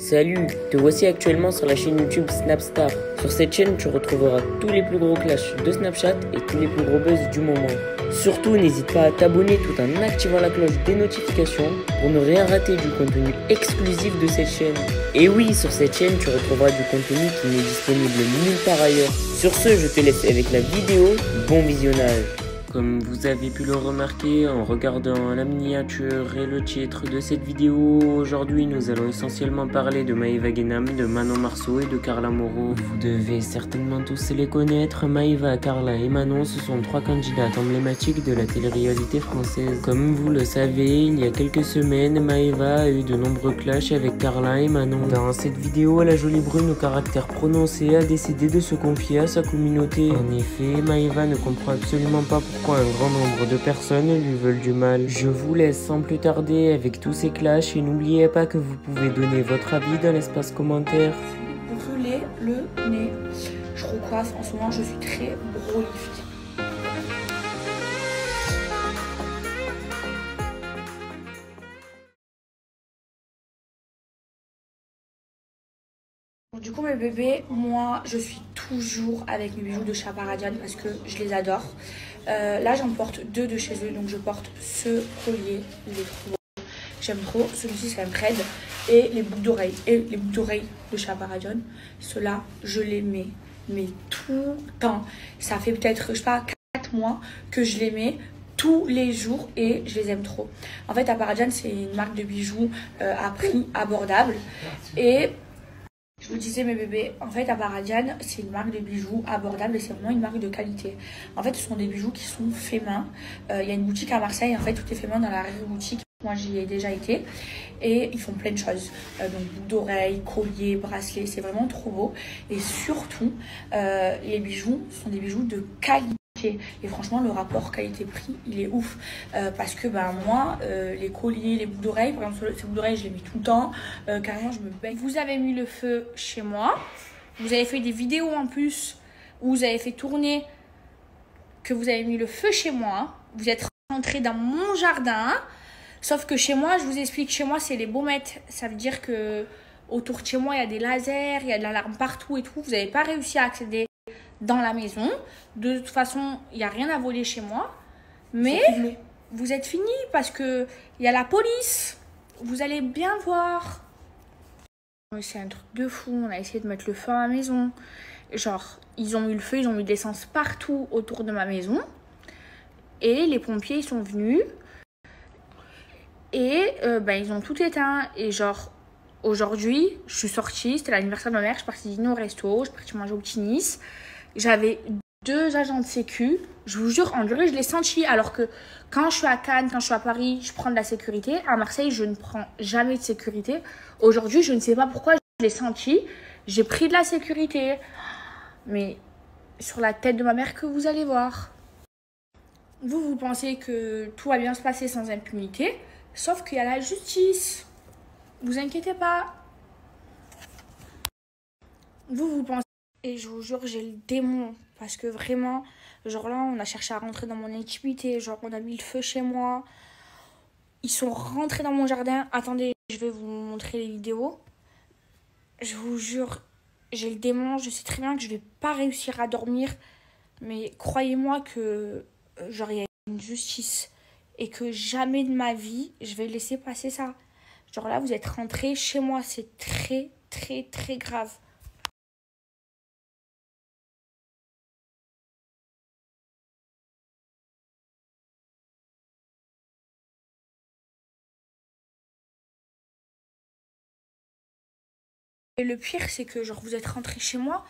Salut, te voici actuellement sur la chaîne YouTube Snapstar. Sur cette chaîne, tu retrouveras tous les plus gros clashs de Snapchat et tous les plus gros buzz du moment. Surtout, n'hésite pas à t'abonner tout en activant la cloche des notifications pour ne rien rater du contenu exclusif de cette chaîne. Et oui, sur cette chaîne, tu retrouveras du contenu qui n'est disponible nulle part ailleurs. Sur ce, je te laisse avec la vidéo. Bon visionnage. Comme vous avez pu le remarquer en regardant la miniature et le titre de cette vidéo, aujourd'hui nous allons essentiellement parler de Maïva Genam, de Manon Marceau et de Carla Moreau. Vous devez certainement tous les connaître, Maïva, Carla et Manon, ce sont trois candidates emblématiques de la télé-réalité française. Comme vous le savez, il y a quelques semaines, Maïva a eu de nombreux clashs avec Carla et Manon. Dans cette vidéo, la jolie brune au caractère prononcé a décidé de se confier à sa communauté. En effet, Maïva ne comprend absolument pas pourquoi un grand nombre de personnes lui veulent du mal. Je vous laisse sans plus tarder avec tous ces clashs et n'oubliez pas que vous pouvez donner votre avis dans l'espace commentaire. brûler le nez. Je recoiffe, en ce moment je suis très brolifique. Du coup mes bébés, moi je suis toujours avec mes bijoux de Chaparadian parce que je les adore. Euh, là j'en porte deux de chez eux, donc je porte ce collier, il est. J'aime trop, celui-ci c'est un braid et les boucles d'oreilles. Et les boucles d'oreilles de Chaparadian, ceux-là je les mets, mais tout le temps. Ça fait peut-être, je sais pas, 4 mois que je les mets tous les jours et je les aime trop. En fait, Aparadian, c'est une marque de bijoux euh, à prix abordable. Et je vous disais mes bébés, en fait Abaradian c'est une marque de bijoux abordable et c'est vraiment une marque de qualité. En fait ce sont des bijoux qui sont faits main. Euh, il y a une boutique à Marseille, en fait tout est fait main dans la boutique. Moi j'y ai déjà été et ils font plein de choses. Euh, donc boucles d'oreilles, colliers, bracelets, c'est vraiment trop beau. Et surtout euh, les bijoux sont des bijoux de qualité. Et franchement, le rapport qualité-prix, il est ouf. Euh, parce que ben, moi, euh, les colliers, les boucles d'oreilles, par exemple, ces boucles d'oreilles, je les mets tout le temps. Euh, carrément, je me baigne. Vous avez mis le feu chez moi. Vous avez fait des vidéos en plus où vous avez fait tourner que vous avez mis le feu chez moi. Vous êtes rentré dans mon jardin. Sauf que chez moi, je vous explique, chez moi, c'est les baumettes. Ça veut dire que autour de chez moi, il y a des lasers, il y a de l'alarme partout et tout. Vous n'avez pas réussi à accéder dans la maison. De toute façon, il n'y a rien à voler chez moi. Mais vous êtes fini parce que il y a la police. Vous allez bien voir. C'est un truc de fou. On a essayé de mettre le feu à la maison. Genre, ils ont eu le feu, ils ont mis de l'essence partout autour de ma maison. Et les pompiers, ils sont venus. Et euh, ben, ils ont tout éteint. Et genre, aujourd'hui, je suis sortie. C'était l'anniversaire de ma mère. Je suis partie dîner au resto. Je suis partie manger au petit Nice. J'avais deux agents de sécu. Je vous jure, en durée, je l'ai senti. Alors que quand je suis à Cannes, quand je suis à Paris, je prends de la sécurité. À Marseille, je ne prends jamais de sécurité. Aujourd'hui, je ne sais pas pourquoi je l'ai senti. J'ai pris de la sécurité. Mais sur la tête de ma mère que vous allez voir. Vous, vous pensez que tout va bien se passer sans impunité. Sauf qu'il y a la justice. Vous inquiétez pas. Vous, vous pensez... Et je vous jure, j'ai le démon. Parce que vraiment, genre là, on a cherché à rentrer dans mon intimité. Genre, on a mis le feu chez moi. Ils sont rentrés dans mon jardin. Attendez, je vais vous montrer les vidéos. Je vous jure, j'ai le démon. Je sais très bien que je vais pas réussir à dormir. Mais croyez-moi que, genre, il y a une justice. Et que jamais de ma vie, je vais laisser passer ça. Genre là, vous êtes rentrés chez moi. C'est très, très, très grave. Et le pire, c'est que genre vous êtes rentré chez moi,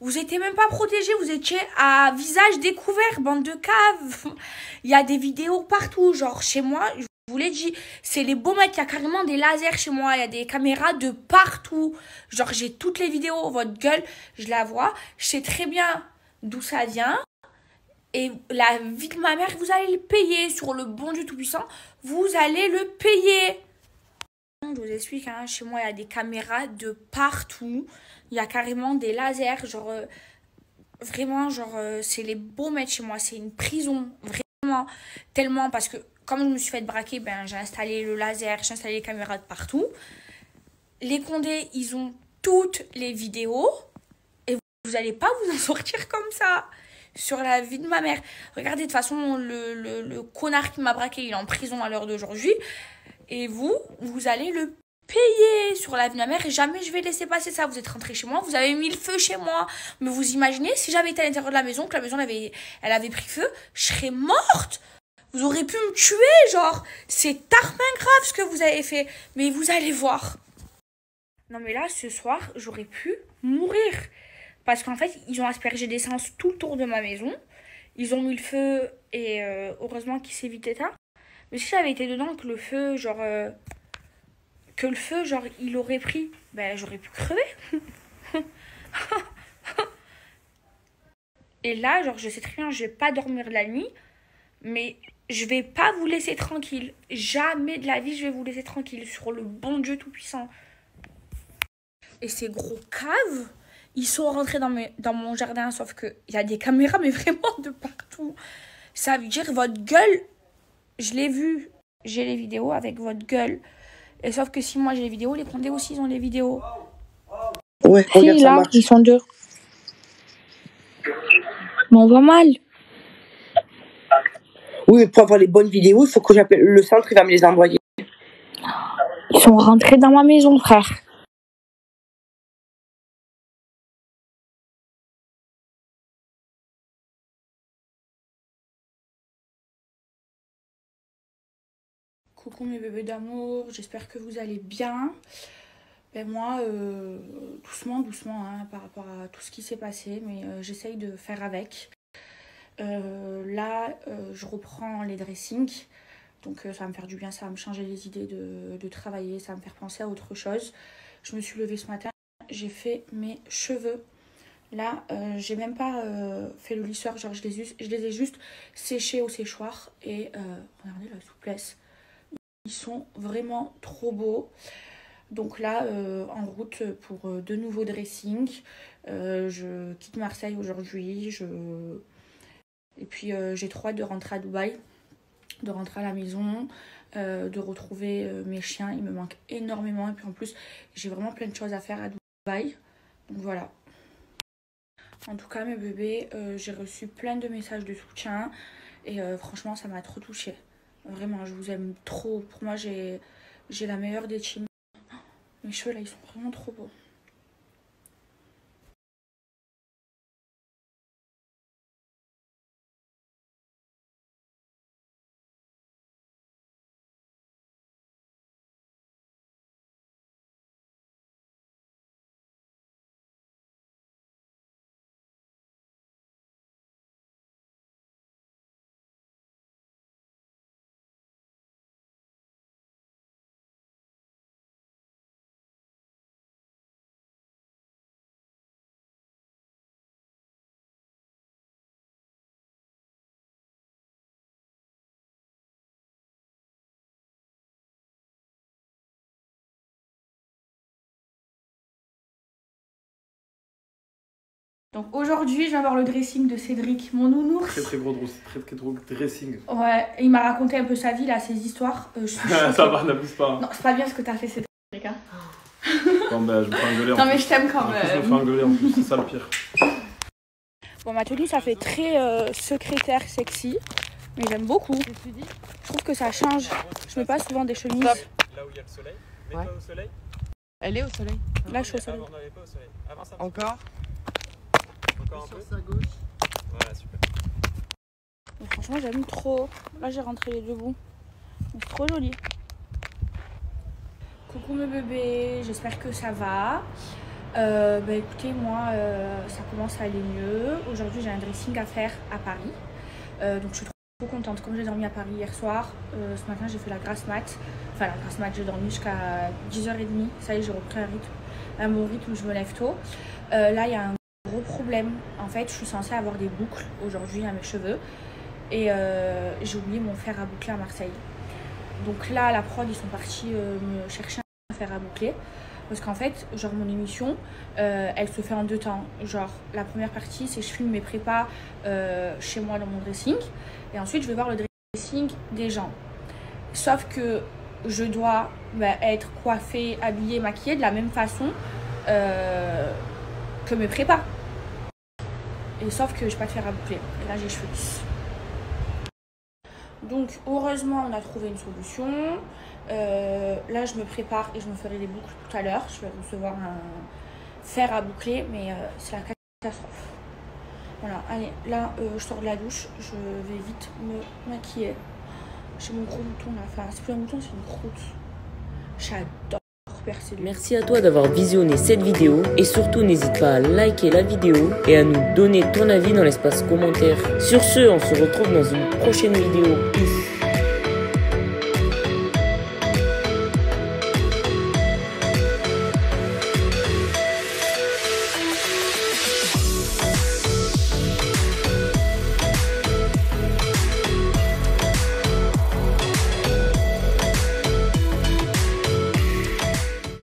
vous étiez même pas protégé, vous étiez à visage découvert, bande de caves. Il y a des vidéos partout, genre chez moi, je vous l'ai dit, c'est les beaux mecs, il y a carrément des lasers chez moi, il y a des caméras de partout. Genre j'ai toutes les vidéos, votre gueule, je la vois, je sais très bien d'où ça vient. Et la vie de ma mère, vous allez le payer sur le bon du Tout-Puissant, vous allez le payer. Je vous explique, hein, chez moi, il y a des caméras de partout. Il y a carrément des lasers. Genre, euh, vraiment, genre, euh, c'est les beaux mètres chez moi. C'est une prison. Vraiment. Tellement. Parce que, comme je me suis fait braquer, ben, j'ai installé le laser, j'ai installé les caméras de partout. les Condés, ils ont toutes les vidéos. Et vous n'allez pas vous en sortir comme ça. Sur la vie de ma mère. Regardez, de toute façon, le, le, le connard qui m'a braqué, il est en prison à l'heure d'aujourd'hui. Et vous, vous allez le payer sur la vie de ma mère et jamais je vais laisser passer ça. Vous êtes rentré chez moi, vous avez mis le feu chez moi. Mais vous imaginez, si j'avais été à l'intérieur de la maison, que la maison avait, elle avait pris feu, je serais morte. Vous aurez pu me tuer, genre. C'est tardement grave ce que vous avez fait. Mais vous allez voir. Non mais là, ce soir, j'aurais pu mourir. Parce qu'en fait, ils ont aspergé d'essence tout autour de ma maison. Ils ont mis le feu et euh, heureusement qu'il s'est vite éteint. Mais si j'avais été dedans, que le feu, genre... euh, que le feu, genre, il aurait pris, ben j'aurais pu crever. et là, genre, je sais très bien, je vais pas dormir la nuit, mais je vais pas vous laisser tranquille. Jamais de la vie, je vais vous laisser tranquille sur le bon Dieu Tout-Puissant. Et ces gros caves, ils sont rentrés dans, dans mon jardin, sauf qu'il y a des caméras, mais vraiment de partout. Ça veut dire, votre gueule, je l'ai vu, j'ai les vidéos avec votre gueule. Et sauf que si moi j'ai les vidéos, les Condés aussi ils ont les vidéos. Ouais, Si, regarde, ça marche. ils sont deux. Mais on voit mal. Oui, mais pour avoir les bonnes vidéos, il faut que j'appelle le centre, il va me les envoyer. Ils sont rentrés dans ma maison, frère. Coucou mes bébés d'amour, j'espère que vous allez bien. Ben moi, euh, doucement, doucement, hein, par rapport à tout ce qui s'est passé, mais euh, j'essaye de faire avec. Euh, là, je reprends les dressings. Donc ça va me faire du bien, ça va me changer les idées de, de travailler, ça va me faire penser à autre chose. Je me suis levée ce matin, j'ai fait mes cheveux. Là, j'ai même pas fait le lisseur, genre je les, ai- juste séchés au séchoir. Et regardez la souplesse. Ils sont vraiment trop beaux. Donc là, euh, en route pour euh, de nouveaux dressings. Euh, je quitte Marseille aujourd'hui. Et puis j'ai trop hâte de rentrer à Dubaï de rentrer à la maison, de retrouver mes chiens. Ils me manquent énormément. Et puis en plus, j'ai vraiment plein de choses à faire à Dubaï. Donc voilà. En tout cas, mes bébés, j'ai reçu plein de messages de soutien. Et franchement, ça m'a trop touchée. Vraiment, je vous aime trop. Pour moi, j'ai la meilleure des teams. Mes cheveux, là, ils sont vraiment trop beaux. Donc aujourd'hui, je viens voir le dressing de Cédric, mon nounours. Très très gros très très gros dressing. Ouais, il m'a raconté un peu sa vie, là, ses histoires. Euh, je suis choquée. ça va, n'abuse pas. Non, c'est pas bien ce que t'as fait, Cédric. hein. Bon, bah, je me fais engueuler en Non, mais plus. je t'aime quand plus, je me fais même. engueuler en plus, c'est ça le pire. Bon, ma tenue, ça fait très euh, secrétaire sexy, mais j'aime beaucoup. Je trouve que ça change. Je mets pas souvent des chemises. Là où il y a le soleil, mets-toi Ouais. au soleil. Elle est au soleil. Là, je suis au soleil. Avant, pas au Encore? Encore un peu. sa gauche. Voilà, super. Mais franchement, j'aime trop. Là, j'ai rentré les deux bouts. Donc, trop joli. Coucou mes bébés, j'espère que ça va. Euh, bah écoutez, moi, euh, ça commence à aller mieux. Aujourd'hui, j'ai un dressing à faire à Paris. Euh, donc, je suis trop, trop contente. Comme j'ai dormi à Paris hier soir, euh, ce matin, j'ai fait la grasse mat. Enfin, la grasse mat, j'ai dormi jusqu'à 10h30. Ça y est, j'ai repris un rythme, un bon rythme, je me lève tôt. Euh, là, il y a un gros problème. En fait, je suis censée avoir des boucles aujourd'hui à mes cheveux. Et euh, j'ai oublié mon fer à boucler à Marseille. Donc là, la prod, ils sont partis euh, me chercher un fer à boucler. Parce qu'en fait, genre mon émission, euh, elle se fait en deux temps. Genre, la première partie, c'est je filme mes prépas chez moi dans mon dressing. Et ensuite, je vais voir le dressing des gens. Sauf que je dois bah, être coiffée, habillée, maquillée de la même façon que mes prépas. Et sauf que je vais pas te faire à boucler. Et là, j'ai cheveux. Donc, heureusement, on a trouvé une solution. Euh, là, je me prépare et je me ferai les boucles tout à l'heure. Je vais recevoir un fer à boucler, mais euh, c'est la catastrophe. Voilà, allez, là, euh, je sors de la douche. Je vais vite me maquiller. J'ai mon gros bouton là. Enfin, c'est plus un bouton, c'est une croûte. J'adore Merci à toi d'avoir visionné cette vidéo et surtout n'hésite pas à liker la vidéo et à nous donner ton avis dans l'espace commentaire. Sur ce, on se retrouve dans une prochaine vidéo.